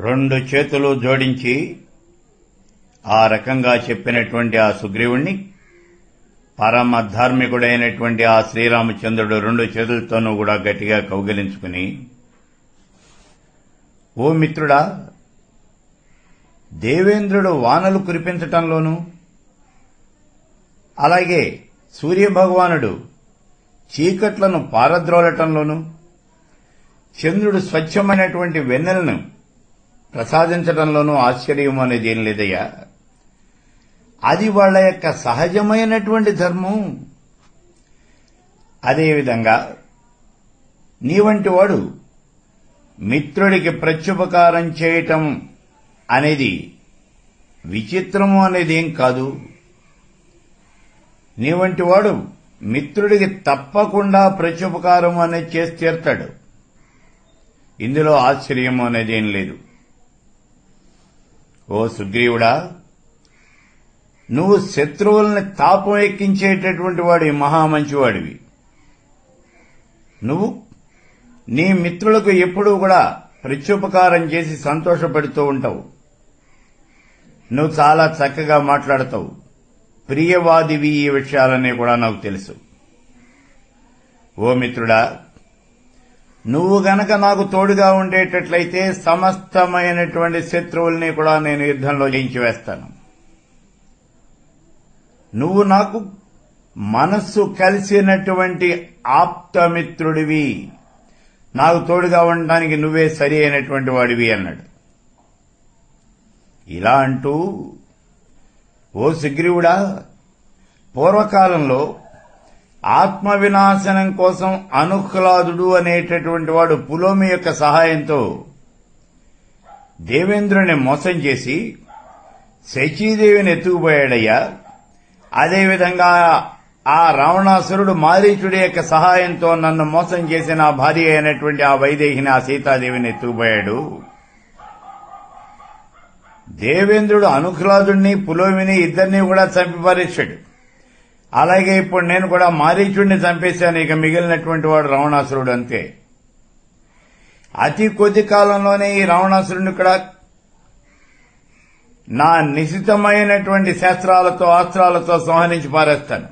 రెండు చేతులు జోడించి ఆ రకంగా చెప్పినటువంటి ఆ సుగ్రీవుణ్ణి పరమ ధార్మికుడైనటువంటి ఆ శ్రీరామచంద్రుడు రెండు చేతులతోనూ కూడా గట్టిగా కౌగిలించుకుని ఓ మిత్రుడా దేవేంద్రుడు వానలు కురిపించటంలోనూ అలాగే సూర్యభగవానుడు చీకట్లను పారద్రోలటంలోనూ చంద్రుడు స్వచ్ఛమైనటువంటి వెన్నెలను ప్రసాదించడంలోనూ ఆశ్చర్యం అనేది ఏం లేదయ్యా. అది వాళ్ళ యొక్క సహజమైనటువంటి ధర్మం. అదేవిధంగా నీ వంటి వాడు మిత్రుడికి ప్రత్యుపకారం చేయటం అనేది విచిత్రము అనేది ఏం కాదు. నీ వంటి వాడు మిత్రుడికి తప్పకుండా ప్రత్యుపకారం అనేది చేసి తీర్తాడు. ఇందులో ఆశ్చర్యం అనేది ఏం లేదు. ఓ సుగ్రీవుడా నువ్వు శత్రువుల్ని తాపం ఎక్కించేటటువంటి వాడివి మహామంచివాడివి. నువ్వు నీ మిత్రులకు ఎప్పుడూ కూడా ప్రత్యుపకారం చేసి సంతోషపెడుతూ ఉంటావు. నువ్వు చాలా చక్కగా మాట్లాడతావు. ప్రియవాదివి ఈ విషయాలన్నీ కూడా నాకు తెలుసు. ఓ మిత్రుడా నువ్వు గనక నాకు తోడుగా ఉండేటట్లయితే సమస్తమైనటువంటి శత్రువుల్ని కూడా నేను యుద్ధంలో జయించి వేస్తాను నువ్వు నాకు మనస్సు కలిసినటువంటి ఆప్తమిత్రుడివి. నాకు తోడుగా ఉండడానికి నువ్వే సరి అయినటువంటి వాడివి అన్నాడు. ఇలా అంటూ ఓ సుగ్రీవుడా పూర్వకాలంలో ఆత్మ వినాశనం కోసం అనుహ్లాదుడు అనేటటువంటి వాడు పులోమి యొక్క సహాయంతో దేవేంద్రుని మోసం చేసి శచీదేవిని ఎత్తుకుపోయాడయ్యా. అదేవిధంగా ఆ రావణాసురుడు మారీచుడి యొక్క సహాయంతో నన్ను మోసం చేసిన భార్య అయినటువంటి ఆ వైదేహిని ఆ సీతాదేవిని ఎత్తుకుపోయాడు. దేవేంద్రుడు అనుహ్లాదుడిని పులోమిని ఇద్దరిని కూడా చంపిపారేశాడు అలాగే ఇప్పుడు నేను కూడా మారీచుడిని చంపేశాను ఇక మిగిలినటువంటి వాడు రావణాసురుడు అంతే. అతి కొద్ది కాలంలోనే ఈ రావణాసురుడిని కూడా నా నిశితమైనటువంటి శాస్త్రాలతో ఆస్త్రాలతో సంహరించి పారేస్తాను.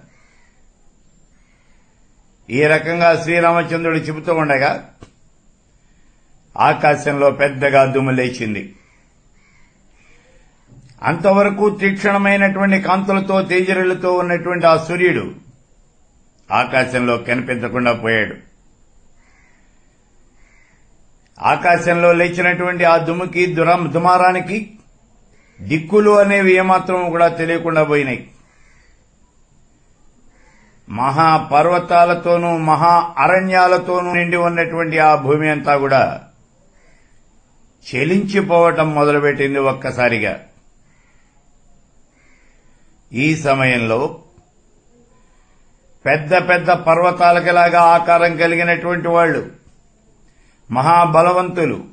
ఈ రకంగా శ్రీరామచంద్రుడు చెబుతూ ఉండగా ఆకాశంలో పెద్దగా దుమ్ము లేచింది. అంతవరకు తీక్షణమైనటువంటి కాంతులతో తేజరులతో ఉన్నటువంటి ఆ సూర్యుడు ఆకాశంలో కనిపించకుండా పోయాడు. ఆకాశంలో లేచినటువంటి ఆ దుమ్ముకి దురం దుమారానికి దిక్కులు అనేవి ఏమాత్రం కూడా తెలియకుండా పోయినాయి. మహా పర్వతాలతోనూ మహా అరణ్యాలతోనూ నిండి ఉన్నటువంటి ఆ భూమి అంతా కూడా చెలించిపోవటం మొదలుపెట్టింది ఒక్కసారిగా. ఈ సమయంలో పెద్ద పెద్ద పర్వతాలకిలాగా ఆకారం కలిగినటువంటి వాళ్ళు మహాబలవంతులు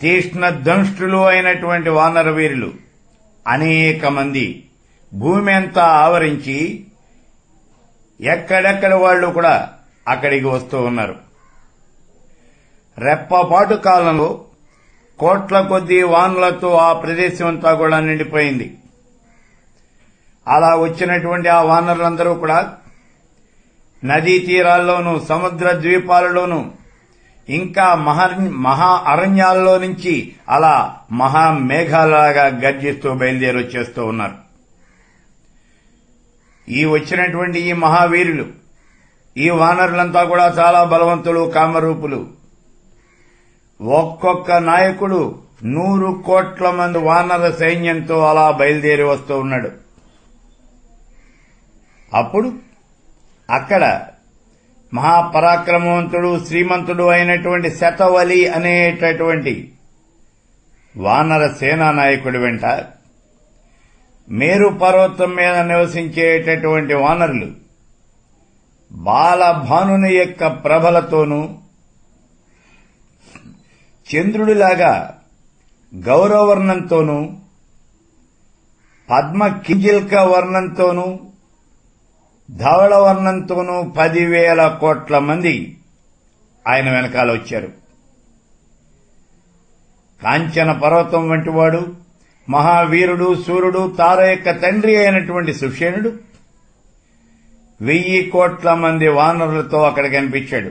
తీక్ష్ణ దంష్టులు అయినటువంటి వానర వీరులు అనేక మంది భూమి అంతా ఆవరించి ఎక్కడెక్కడ వాళ్ళు కూడా అక్కడికి వస్తూ ఉన్నారు. రెప్పపాటు కాలంలో కోట్ల కొద్దీ వానులతో ఆ ప్రదేశం అంతా కూడా నిండిపోయింది. అలా వచ్చినటువంటి ఆ వానరులందరూ కూడా నదీ తీరాల్లోనూ సముద్ర ద్వీపాలలోనూ ఇంకా మహా మహా అరణ్యాల్లో నుంచి అలా మహా మేఘాలాగా గర్జిస్తూ బయలుదేరి వచ్చేస్తూ ఉన్నారు. ఈ వచ్చినటువంటి ఈ మహావీరులు ఈ వానరులంతా కూడా చాలా బలవంతులు కామరూపులు. ఒక్కొక్క నాయకుడు నూరు కోట్ల మంది వానర సైన్యంతో అలా బయలుదేరి వస్తూ ఉన్నాడు. అప్పుడు అక్కడ మహాపరాక్రమవంతుడు శ్రీమంతుడు అయినటువంటి శతవలి అనేటటువంటి వానర సేనా నాయకుడి వెంట మేరు పర్వతం మీద నివసించేటటువంటి వానరులు బాలభానుని యొక్క ప్రభలతోనూ చంద్రుడిలాగా గౌరవర్ణంతోనూ పద్మ కింజిల్క వర్ణంతోనూ ధవళవర్ణంతోనూ పదివేల కోట్ల మంది ఆయన వెనకాల వచ్చారు. కాంచన పర్వతం వంటివాడు మహావీరుడు సూర్యుడు తార యొక్క తండ్రి అయినటువంటి సుషేణుడు వెయ్యి కోట్ల మంది వానరులతో అక్కడ కనిపించాడు.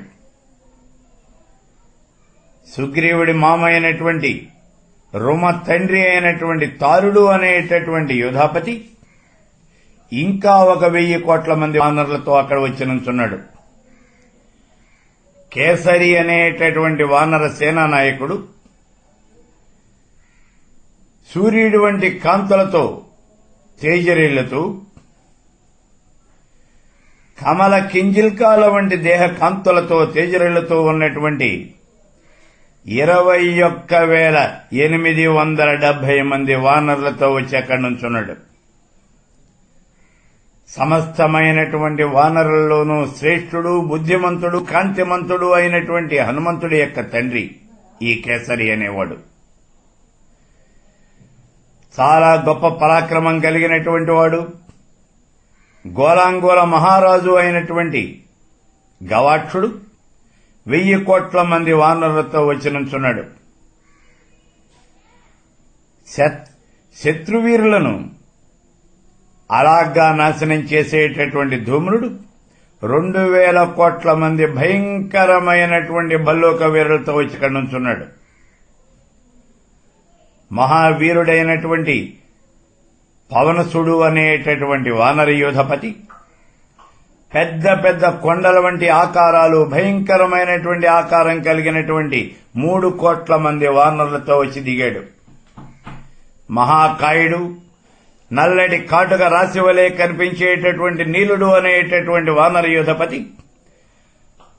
సుగ్రీవుడి మామ అయినటువంటి రుమ తండ్రి అయినటువంటి తారుడు అనేటటువంటి యోధాపతి ఇంకా ఒక వెయ్యి కోట్ల మంది వానరులతో అక్కడ వచ్చి నుంచున్నాడు కేసరి అనేటటువంటి వానర సేనా నాయకుడు సూర్యుడి వంటి కాంతులతో తేజరీళ్ళతో కమల కింజిల్కాల వంటి దేహ కాంతులతో తేజరీళ్ళతో ఉన్నటువంటి ఇరవై ఒక్క వేల ఎనిమిది వందల డెబ్బై మంది వానరులతో వచ్చి అక్కడి నుంచున్నాడు. సమస్తమైనటువంటి వానరుల్లోనూ శ్రేష్ఠుడు బుద్ధిమంతుడు కాంతిమంతుడు అయినటువంటి హనుమంతుడి యొక్క తండ్రి ఈ కేసరి అనేవాడు. చాలా గొప్ప పరాక్రమం కలిగినటువంటి వాడు. గోలాంగోల మహారాజు అయినటువంటి గవాక్షుడు వెయ్యి కోట్ల మంది వానరులతో వచ్చినంచున్నాడు. శత్రువీరులను అలాగా నాశనం చేసేటటువంటి ధూమ్రుడు రెండు వేల కోట్ల మంది భయంకరమైనటువంటి బల్లోక వీరులతో వచ్చి నుంచున్నాడు. మహావీరుడైనటువంటి పవనసుడు అనేటటువంటి వానర యోధపతి పెద్ద పెద్ద కొండల వంటి ఆకారాలు భయంకరమైనటువంటి ఆకారం కలిగినటువంటి మూడు కోట్ల మంది వానరులతో వచ్చి దిగాడు. మహాకాయుడు నల్లటి కాటుగా రాశి వలె కనిపించేటటువంటి నీలుడు అనేటటువంటి వానర యోధపతి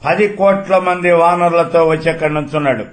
పది కోట్ల మంది వానరులతో వచ్చి అక్కడ నుంచున్నాడు